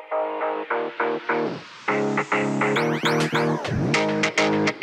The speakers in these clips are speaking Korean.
Thank you.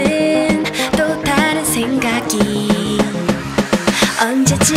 나는 또 다른 생각이 언제쯤